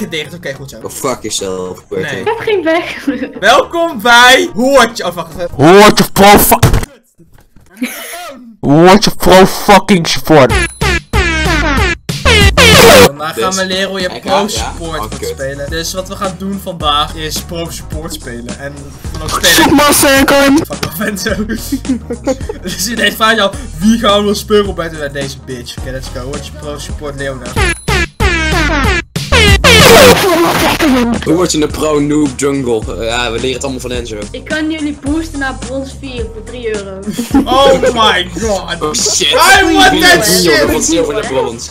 lekker dicht. Oké, goed zo. Go fuck yourself. Nee. Ik heb geen weg. Welkom bij Hoortje. Oh, wacht even. Hoort je pro Hoort je pro fucking support. Vandaag gaan we leren hoe je pro support Oh, moet spelen. Dus wat we gaan doen vandaag is pro support spelen. En dan spelen. Master Coin. Fuck off en zo. dus je denkt van jou, wie gaan we spelen op bij deze bitch? Oké, let's go. Hoortje pro support Leona. Hoe word je een pro noob jungle? Ja, we leren het allemaal van Enzo. Ik kan jullie boosten naar brons 4 voor 3 euro. Oh my god. Oh shit. I want that shit. dat was zilver naar brons.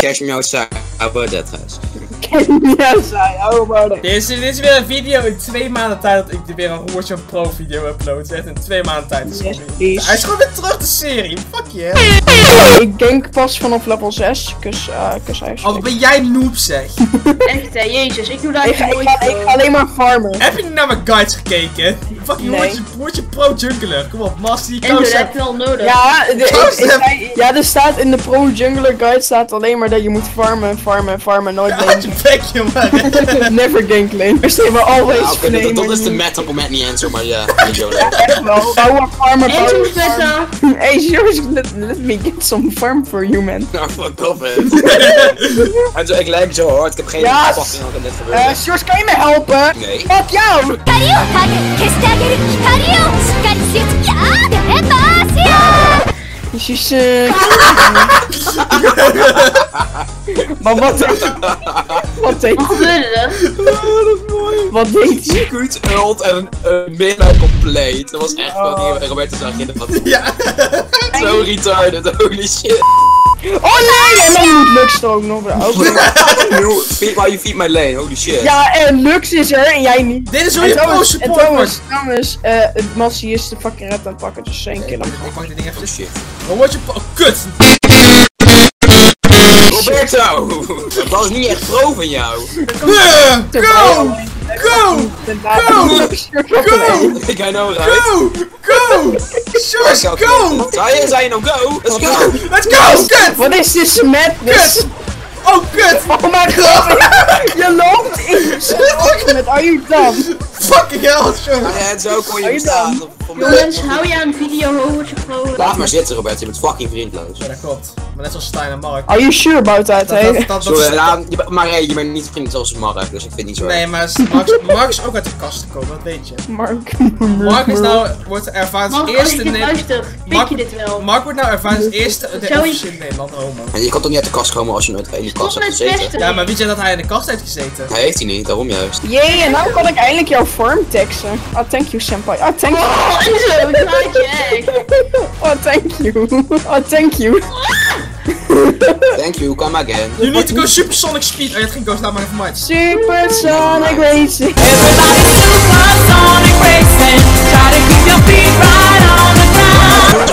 Cash me outside. How about that, guys? Ja, zij, hou maar. Dit is, dit is weer een video in twee maanden tijd dat ik weer een Roertje Pro video upload. Echt in twee maanden tijd. is Yes, gewoon- please. Hij is gewoon weer terug de serie. Fuck yeah. Ik denk pas vanaf level 6, kus, uh, kus Oh, wat ben jij noob zeg. Echt hè, jezus, ik doe daar ik, nooit ga, ik ga alleen maar farmen. Heb je niet naar mijn guides gekeken? fucking nee. woordje, woordje pro-jungler. Kom op, Masti, je kous heb wel nodig. Ja, de, ja, er staat in de pro-jungler guide staat alleen maar dat je moet farmen, farmen, farmen, nooit ja, je bek, jongen. Never gank lane. We staat maar always ja, okay, dat, is de meta comment, niet Enzo, maar ja. ja echt wel. Bouwen, farmen. Hey, George, let, me get some farm for you, man. Nou, fuck off, man. Ik lijk zo hard, ik heb geen fucking idee wat er net gebeurt. Uh, eh, George, kan je me helpen? Nee. Fuck jou! Kan je してあげる光をしっかりしやー出ますよ Precies, eh... maar wat... Wat deed Wat gebeurde er? Wat deed hij? Scoot, ult en een midnight compleet. Dat was echt gewoon die Roberto zag je dat. Ja. Zo retarded, holy shit. Oh nee! En dan moet Lux er ook nog bij. Feed why you feed my lane, holy shit. Ja, en Lux is er en jij niet. Dit is hoe En je trouwens, en wordt. trouwens, eh, het Massie is de fucking red aan het pakken, dus kill hem. Ik pak dit ding even. Oh shit. Roertje Pro. Oh, kut. Roberto! Dat was niet echt pro van jou. Yeah, Go! Go! Go! Go! Ik I know, right? Go! Go! George, go! Zei je, zei nou go? Let's go! Let's go! Kut! Wat is dit madness? Kut! Oh, kut! Oh mijn god! Je loopt in met are you dumb? Fucking hell, George! Ja, zo kon je Are Jongens, hou je aan video hoortje pro. Laat maar zitten, Roberto. Je bent fucking vriendloos. Ja, dat klopt. Maar net zoals Stijn en Mark. Are you sure about that, Dat, hey? Sorry, je maar hey, je bent niet vriendelijk zoals Mark, dus ik vind het niet zo. Nee, maar Mark, Mark is ook uit de kast gekomen, dat weet je. Mark. Mark is nou, wordt ervaren als als eerste je dit ne- luistert, pik Mark- je dit wel. Mark wordt nou ervaren als eerste de officiële Nederland homo. En je kan toch niet uit de kast komen als je nooit in die kast hebt gezeten? Ja, maar weet je dat hij in de kast heeft gezeten? Nee, heeft hij niet, daarom juist. Jee, en nou kan ik eindelijk jouw farm teksten. Oh, thank you, senpai. Oh, thank you. Oh, echt. Oh, thank you. Oh, thank you. Thank you, come again. You need to go supersonic speed. Oh, je hebt geen ghost, laat maar even mij. Supersonic Racing.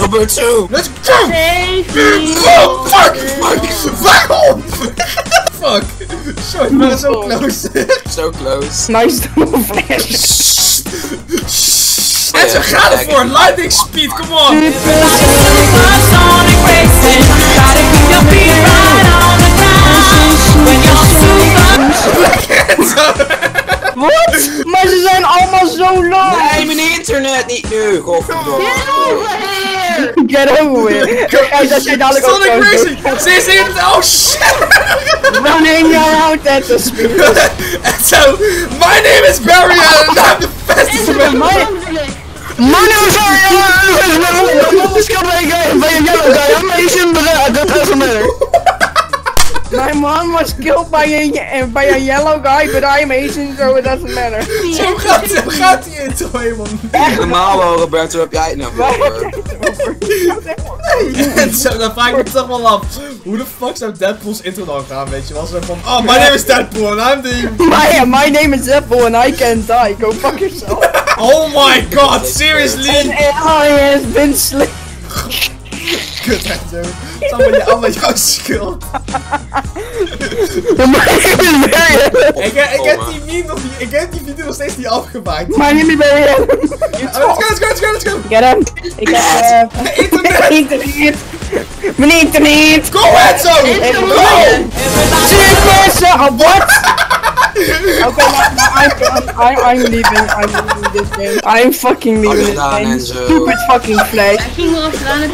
Roberto! Let's go! Save me. Oh, fuck! Fuck! Waarom? Fuck! Sorry, ben zo close. So close. Nice double flash. En ze gaan ervoor! Lightning speed, come on! Wat? Maar ze zijn allemaal zo low. Nee, mijn internet niet nu! Godverdomme. Over here. Get over it. Kijk, dat jij dadelijk ook Sonic Racing! Ze is in Oh shit! Running around at the speed. And so, my name is Barry and I'm the money sorry, I'm not this guy, I'm a yellow I'm Asian, but that doesn't. My mom was killed by a by a yellow guy, but I'm Asian, so it doesn't matter. Zo gaat, zo gaat die intro helemaal niet. Normaal wel, Roberto, heb jij het nou voor? En zo, dan vraag ik me toch wel af. Hoe de fuck zou Deadpool's intro dan gaan, weet je wel? Zo van, oh, my name is Deadpool and I'm the... My my name is Apple and I can't die. Go fuck yourself. Oh my god, seriously? I has been slick. Kut, echt zo. Het is allemaal, je- allemaal jouw schuld. Is Barry. Ik, ik heb die meme nog niet, ik heb die video nog steeds niet afgemaakt. Is Barry. Oh, let's go, let's go, let's go, let's go. Get him. Ik heb eh Internet! internet. Meneer internet! Go Enzo! Go! what? Okay, now, now I'm, I'm, I'm leaving. I'm leaving this game. I'm fucking leaving this game. Stupid fucking flag.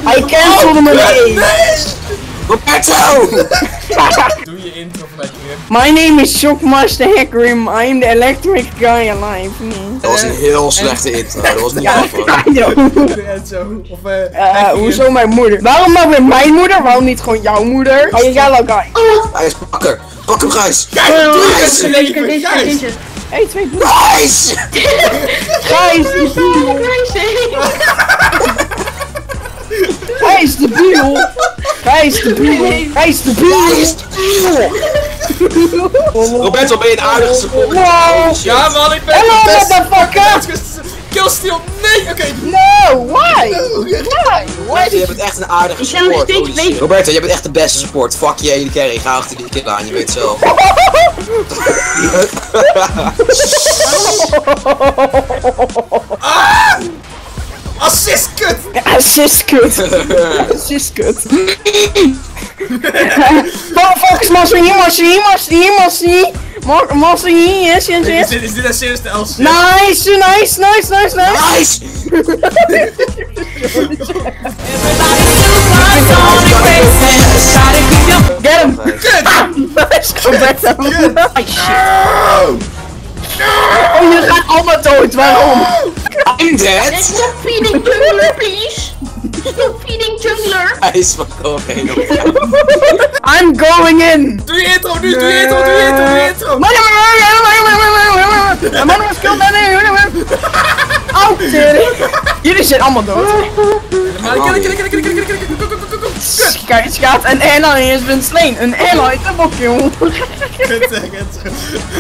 I cancelled my game. Roberto! Doe je intro vanuit je. My name is Shockmaster Hackrim. I am the electric guy alive. Nee. Dat was een heel slechte intro, dat was niet Ja. Enzo. Of je hoezo mijn moeder? Waarom nou weer mijn moeder? Waarom niet gewoon jouw moeder? Oh, je yellow guy. Hij is pakker. Pak hem, Gijs! Ja, Gijs! Gijs! Hé, twee bloed! Gijs! Gijs, de deal! Gijs, de deal! Gijs, de deal! Gijs, de deal! Roberto, ben je een aardige seconde? Wow! Ja man, ik ben Hello, motherfucker! Killsteal, nee! Oké. No, why? Why? why? Je bent echt een aardige support. Roberto, jij bent echt de beste support. Fuck je jullie carry. Ga achter die kill aan, je weet zelf. ah! Assist kut! Assist kut. Assist kut. Fuck, fuck, smash me, smash me, smash! Massi. Massi, yes, yes, Is yes. dit, is dit een serieus de LC? Nice, nice, nice, nice, nice. Nice! Get him. Let's go back down. Nice shit. Oh, jullie gaan allemaal dood. Waarom? I'm dead! Stop feeding jungler, please. Stop feeding jungler. Hij is van heen. I'm going in! Doe je intro nu, doe je intro, doe je intro, doe je intro! man, man, man, man, Jullie zitten allemaal dood. Kijk, man, gaat. Een airline is been slain. Een airline man, man,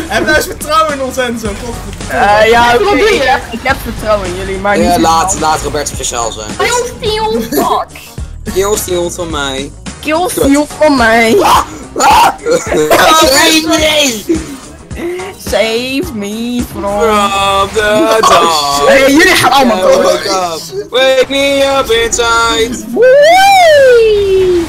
Heb nou eens vertrouwen in ons Enzo. man, ja, man, man, Ik, ik heb vertrouwen in jullie, maar niet... Ja, laat, laat Robert speciaal zijn. Heel stil, fuck. Heel stil van mij. Kill steal van mij. Save me! Save me from... From the dawn. Hey, jullie gaan allemaal dood. Wake up! Wake me up inside! Woei.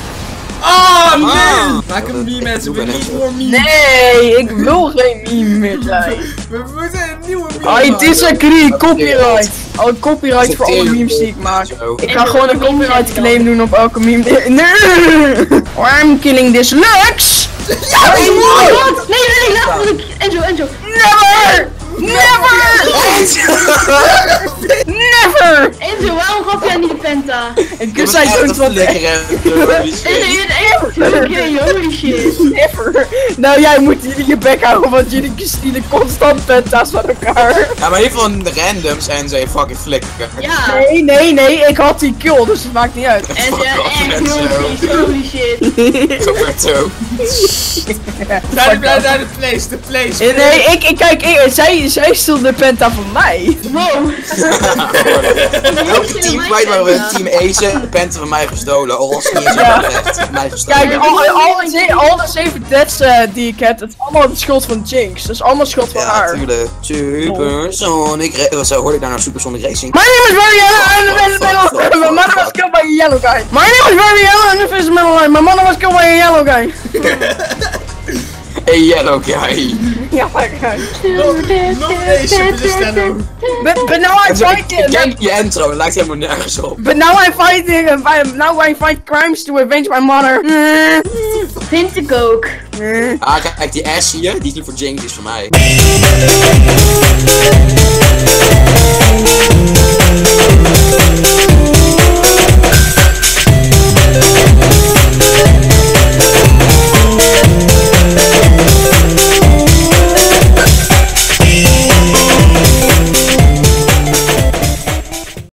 Ah, nee! Ah. Maak een meme, mensen. We niet voor meme. Nee, ik wil geen meme meer zijn. We moeten een nieuwe meme I maken. disagree, copyright. Oh, copyright voor alle memes die ik maak. Ik ga gewoon een copyright claim doen op elke meme. Nee! I'm killing this Lux! Oh my god. Nee, nee, nee, laat me. Enzo, Enzo. Never! Never! Never! Enzo, waarom gaf jij niet de penta? Because I don't want flikkeren. Enzo, je bent echt oké, holy shit. Never! Nou, jij moet jullie je bek houden, want jullie stelen constant penta's van elkaar. Ja, maar in ieder geval de randoms en ze fucking flikkeren. Ja. Nee, nee, nee, ik had die kill, dus het maakt niet uit. Off, echt holy, holy shit. Roberto. Naar de, naar, naar de place, de place. Eh, Nee, ik, ik kijk, ik, zij, zij stelde de penta van mij. Wow. Elke team kwijt maar we team Ace de penten van mij gestolen. Al was het niet eens Ja. mij gestolen. Kijk, al, al, de, al de zeven deaths eh, die ik heb, het is allemaal de schuld van Jinx. Dat is allemaal schuld van Ja, haar. tuurlijk. Supersonic Ra- Wat zo hoorde ik daar nou Supersonic Racing? My name is Mariella and my mother was killed by a yellow guy. My name is Mariella and this is middle line. My mother was killed by a yellow guy. Hey yellow guy. is Steno. But, now I'm Ik fighting. ken je intro, het lijkt helemaal nergens op. But now I'm fighting. Now I fight crimes to avenge my mother. Vind ik ook. Ah, kijk, die S zie je, die is niet voor Jinx, die is voor mij.